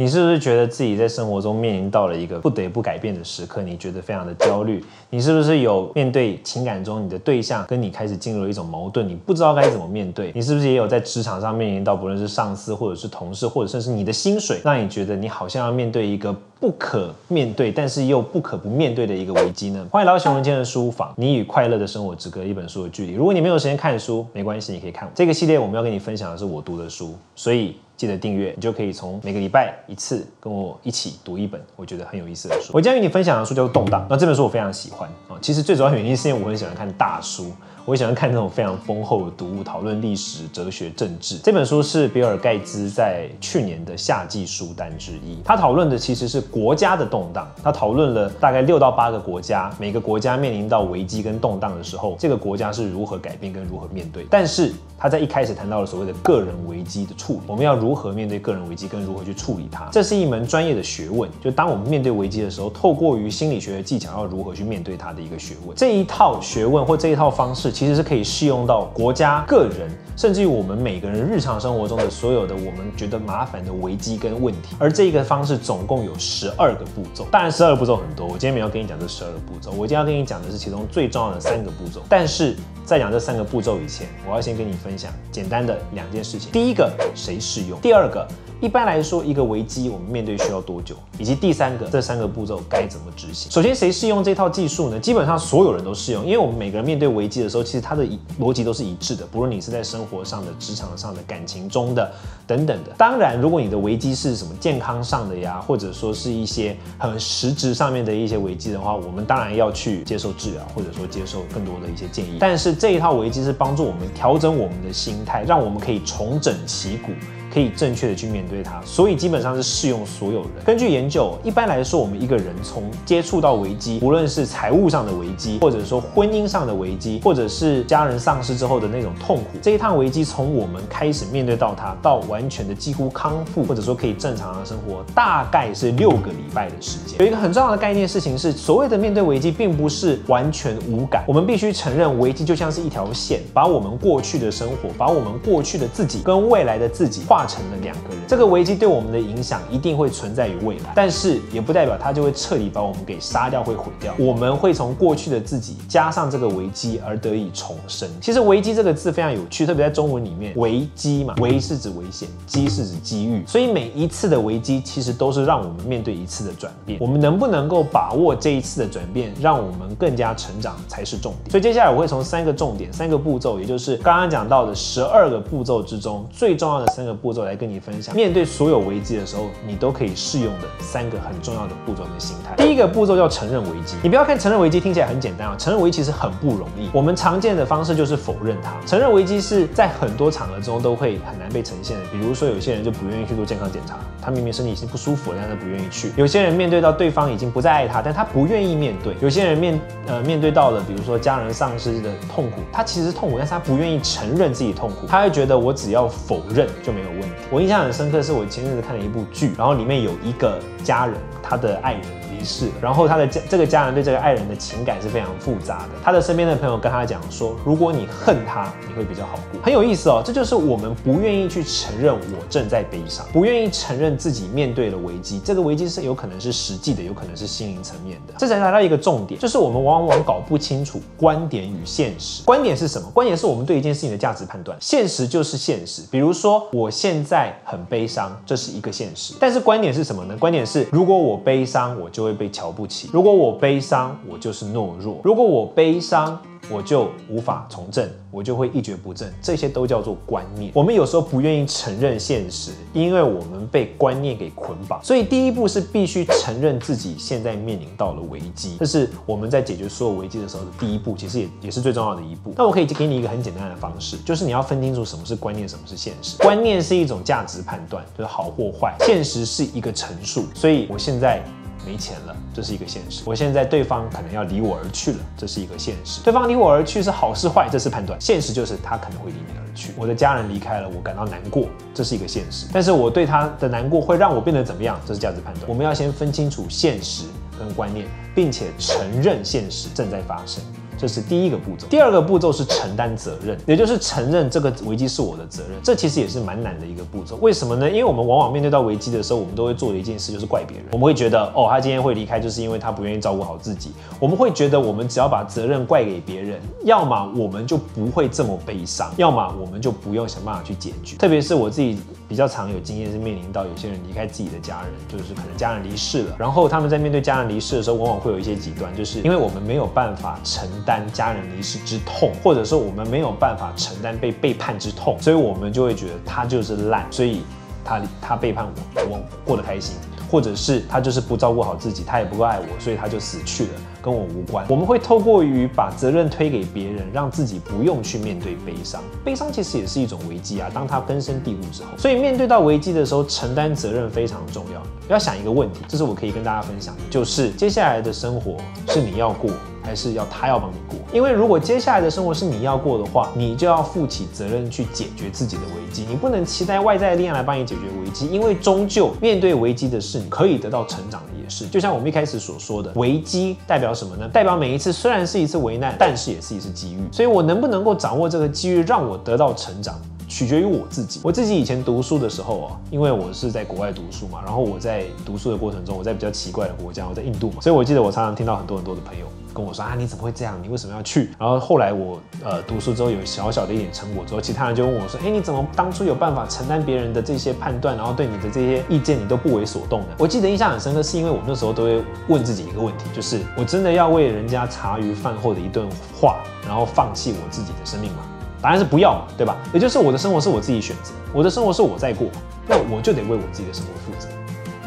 你是不是觉得自己在生活中面临到了一个不得不改变的时刻？你觉得非常的焦虑？你是不是有面对情感中你的对象跟你开始进入一种矛盾？你不知道该怎么面对？你是不是也有在职场上面临到不论是上司或者是同事，或者甚至你的薪水，让你觉得你好像要面对一个不可面对，但是又不可不面对的一个危机呢？欢迎来到熊文健的书房，你与快乐的生活只隔一本书的距离。如果你没有时间看书，没关系，你可以看这个系列，我们要跟你分享的是我读的书，所以。记得订阅，你就可以从每个礼拜一次跟我一起读一本我觉得很有意思的书。我今天与你分享的书叫做《动荡》，那这本书我非常喜欢啊。其实最主要原因是因为我很喜欢看大书。我喜欢看那种非常丰厚的读物，讨论历史、哲学、政治。这本书是比尔盖茨在去年的夏季书单之一。他讨论的其实是国家的动荡，他讨论了大概六到八个国家，每个国家面临到危机跟动荡的时候，这个国家是如何改变跟如何面对。但是他在一开始谈到了所谓的个人危机的处理，我们要如何面对个人危机跟如何去处理它，这是一门专业的学问。就当我们面对危机的时候，透过于心理学的技巧，要如何去面对它的一个学问。这一套学问或这一套方式。其实是可以适用到国家、个人，甚至于我们每个人日常生活中的所有的我们觉得麻烦的危机跟问题。而这一个方式总共有十二个步骤，当然十二个步骤很多，我今天没有跟你讲这十二个步骤，我今天要跟你讲的是其中最重要的三个步骤。但是在讲这三个步骤以前，我要先跟你分享简单的两件事情。第一个，谁适用？第二个。一般来说，一个危机我们面对需要多久？以及第三个，这三个步骤该怎么执行？首先，谁适用这套技术呢？基本上所有人都适用，因为我们每个人面对危机的时候，其实它的逻辑都是一致的。不论你是在生活上的、职场上的、感情中的等等的。当然，如果你的危机是什么健康上的呀，或者说是一些很实质上面的一些危机的话，我们当然要去接受治疗，或者说接受更多的一些建议。但是这一套危机是帮助我们调整我们的心态，让我们可以重整旗鼓。可以正确的去面对它，所以基本上是适用所有人。根据研究，一般来说，我们一个人从接触到危机，无论是财务上的危机，或者说婚姻上的危机，或者是家人丧失之后的那种痛苦，这一趟危机从我们开始面对到它，到完全的几乎康复，或者说可以正常的生活，大概是六个礼拜的时间。有一个很重要的概念事情是，所谓的面对危机，并不是完全无感。我们必须承认，危机就像是一条线，把我们过去的生活，把我们过去的自己跟未来的自己画。化成了两个人，这个危机对我们的影响一定会存在于未来，但是也不代表它就会彻底把我们给杀掉，会毁掉。我们会从过去的自己加上这个危机而得以重生。其实“危机”这个字非常有趣，特别在中文里面，“危机”嘛，“危”是指危险，“机”是指机遇，所以每一次的危机其实都是让我们面对一次的转变。我们能不能够把握这一次的转变，让我们更加成长才是重点。所以接下来我会从三个重点、三个步骤，也就是刚刚讲到的十二个步骤之中最重要的三个步骤来跟。你分享面对所有危机的时候，你都可以适用的三个很重要的步骤跟心态。第一个步骤叫承认危机。你不要看承认危机听起来很简单啊，承认危机其实很不容易。我们常见的方式就是否认它。承认危机是在很多场合中都会很难被呈现的。比如说有些人就不愿意去做健康检查，他明明身体已经不舒服了，但他不愿意去。有些人面对到对方已经不再爱他，但他不愿意面对。有些人面呃面对到了比如说家人丧失的痛苦，他其实痛苦，但是他不愿意承认自己痛苦，他会觉得我只要否认就没有我。印象很深刻，是我前阵子看了一部剧，然后里面有一个家人，他的爱人离世，然后他的家这个家人对这个爱人的情感是非常复杂的。他的身边的朋友跟他讲说，如果你恨他，你会比较好过。很有意思哦，这就是我们不愿意去承认我正在悲伤，不愿意承认自己面对了危机。这个危机是有可能是实际的，有可能是心灵层面的。这才来到一个重点，就是我们往往搞不清楚观点与现实。观点是什么？观点是我们对一件事情的价值判断，现实就是现实。比如说，我现在。很悲伤，这是一个现实。但是观点是什么呢？观点是，如果我悲伤，我就会被瞧不起；如果我悲伤，我就是懦弱；如果我悲伤。我就无法从政，我就会一蹶不振，这些都叫做观念。我们有时候不愿意承认现实，因为我们被观念给捆绑。所以第一步是必须承认自己现在面临到了危机，这是我们在解决所有危机的时候的第一步，其实也也是最重要的一步。那我可以给你一个很简单的方式，就是你要分清楚什么是观念，什么是现实。观念是一种价值判断，就是好或坏；现实是一个陈述。所以我现在。没钱了，这是一个现实。我现在对方可能要离我而去了，这是一个现实。对方离我而去是好是坏，这是判断。现实就是他可能会离你而去。我的家人离开了，我感到难过，这是一个现实。但是我对他的难过会让我变得怎么样？这是价值判断。我们要先分清楚现实跟观念，并且承认现实正在发生。这是第一个步骤。第二个步骤是承担责任，也就是承认这个危机是我的责任。这其实也是蛮难的一个步骤。为什么呢？因为我们往往面对到危机的时候，我们都会做的一件事就是怪别人。我们会觉得，哦，他今天会离开，就是因为他不愿意照顾好自己。我们会觉得，我们只要把责任怪给别人，要么我们就不会这么悲伤，要么我们就不用想办法去解决。特别是我自己比较常有经验，是面临到有些人离开自己的家人，就是可能家人离世了，然后他们在面对家人离世的时候，往往会有一些极端，就是因为我们没有办法承担家人离世之痛，或者说我们没有办法承担被背叛之痛，所以我们就会觉得他就是烂，所以他他背叛我，我过得开心。或者是他就是不照顾好自己，他也不够爱我，所以他就死去了，跟我无关。我们会透过于把责任推给别人，让自己不用去面对悲伤。悲伤其实也是一种危机啊，当它根深蒂固之后，所以面对到危机的时候，承担责任非常重要。要想一个问题，这是我可以跟大家分享的，就是接下来的生活是你要过。还是要他要帮你过，因为如果接下来的生活是你要过的话，你就要负起责任去解决自己的危机，你不能期待外在力量来帮你解决危机，因为终究面对危机的是你可以得到成长的也是。就像我们一开始所说的，危机代表什么呢？代表每一次虽然是一次危难，但是也是一次机遇。所以我能不能够掌握这个机遇，让我得到成长？取决于我自己。我自己以前读书的时候啊，因为我是在国外读书嘛，然后我在读书的过程中，我在比较奇怪的国家，我在印度嘛，所以我记得我常常听到很多很多的朋友跟我说啊，你怎么会这样？你为什么要去？然后后来我呃读书之后有小小的一点成果之后，其他人就问我说，哎，你怎么当初有办法承担别人的这些判断，然后对你的这些意见你都不为所动呢？我记得印象很深刻，是因为我那时候都会问自己一个问题，就是我真的要为人家茶余饭后的一顿话，然后放弃我自己的生命吗？答案是不要嘛，对吧？也就是我的生活是我自己选择，我的生活是我在过，那我就得为我自己的生活负责。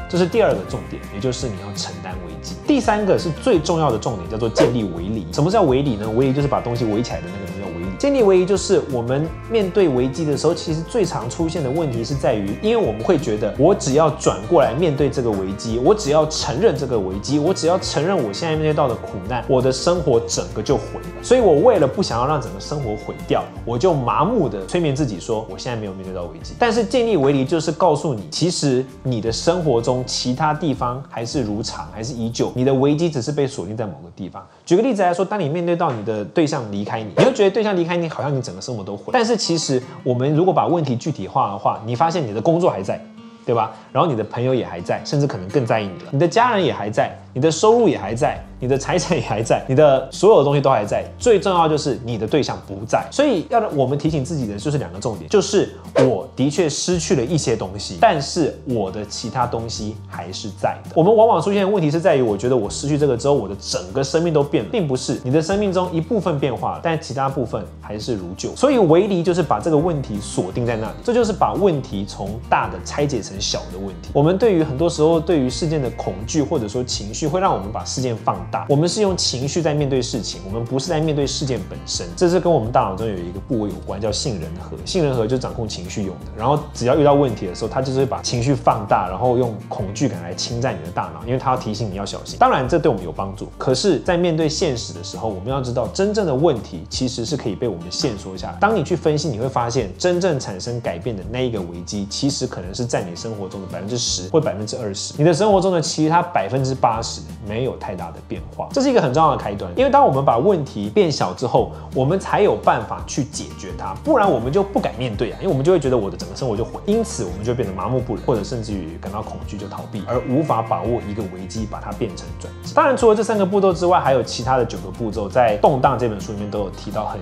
这是第二个重点，也就是你要承担危机。第三个是最重要的重点，叫做建立围篱。什么叫围篱呢？围篱就是把东西围起来的那个东西。建立围篱就是我们面对危机的时候，其实最常出现的问题是在于，因为我们会觉得，我只要转过来面对这个危机，我只要承认这个危机，我只要承认我现在面对到的苦难，我的生活整个就毁了。所以我为了不想要让整个生活毁掉，我就麻木的催眠自己说，我现在没有面对到危机。但是建立围篱就是告诉你，其实你的生活中。其他地方还是如常，还是依旧。你的危机只是被锁定在某个地方。举个例子来说，当你面对到你的对象离开你，你会觉得对象离开你，好像你整个生活都毁。但是其实，我们如果把问题具体化的话，你发现你的工作还在，对吧？然后你的朋友也还在，甚至可能更在意你了。你的家人也还在，你的收入也还在。你的财产也还在，你的所有的东西都还在，最重要就是你的对象不在。所以要让我们提醒自己的就是两个重点，就是我的确失去了一些东西，但是我的其他东西还是在的。我们往往出现的问题是在于，我觉得我失去这个之后，我的整个生命都变了，并不是你的生命中一部分变化了，但其他部分还是如旧。所以围篱就是把这个问题锁定在那里，这就是把问题从大的拆解成小的问题。我们对于很多时候对于事件的恐惧或者说情绪，会让我们把事件放大。我们是用情绪在面对事情，我们不是在面对事件本身。这是跟我们大脑中有一个部位有关，叫杏仁核。杏仁核就掌控情绪用的。然后只要遇到问题的时候，它就是会把情绪放大，然后用恐惧感来侵占你的大脑，因为它要提醒你要小心。当然，这对我们有帮助。可是，在面对现实的时候，我们要知道，真正的问题其实是可以被我们限缩下来。当你去分析，你会发现，真正产生改变的那一个危机，其实可能是在你生活中的百分之十或百分之二十。你的生活中的其他百分之八十没有太大的变这是一个很重要的开端，因为当我们把问题变小之后，我们才有办法去解决它，不然我们就不敢面对啊，因为我们就会觉得我的整个生活就毁，因此我们就变得麻木不仁，或者甚至于感到恐惧就逃避，而无法把握一个危机，把它变成转机。当然，除了这三个步骤之外，还有其他的九个步骤，在《动荡》这本书里面都有提到很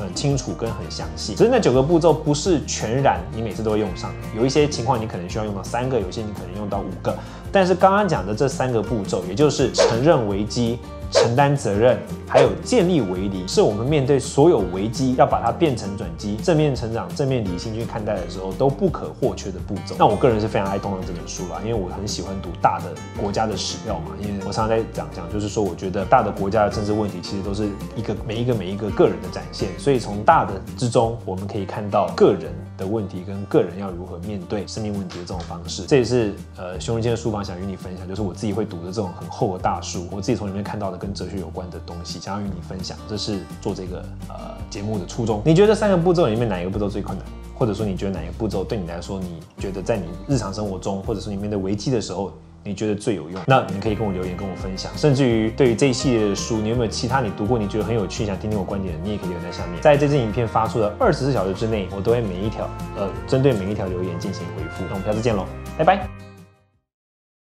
很清楚跟很详细。只是那九个步骤不是全然你每次都会用上，有一些情况你可能需要用到三个，有些你可能用到五个。但是刚刚讲的这三个步骤，也就是承认危机。承担责任，还有建立围篱，是我们面对所有危机要把它变成转机、正面成长、正面理性去看待的时候都不可或缺的步骤。那我个人是非常爱动荡这本书啦，因为我很喜欢读大的国家的史料嘛。因为我常常在讲讲，就是说我觉得大的国家的政治问题其实都是一个每一个每一个个人的展现，所以从大的之中我们可以看到个人的问题跟个人要如何面对生命问题的这种方式。这也是呃熊仁坚的书房想与你分享，就是我自己会读的这种很厚的大书，我自己从里面看到的。跟哲学有关的东西，想要与你分享，这是做这个呃节目的初衷。你觉得这三个步骤里面哪一个步骤最困难？或者说你觉得哪一个步骤对你来说，你觉得在你日常生活中，或者说你面对危机的时候，你觉得最有用？那你可以跟我留言，跟我分享。甚至于对于这一系列的书，你有没有其他你读过，你觉得很有趣，想听听我观点的，你也可以留言在下面。在这支影片发出的二十四小时之内，我都会每一条呃针对每一条留言进行回复。那我们下次见喽，拜拜。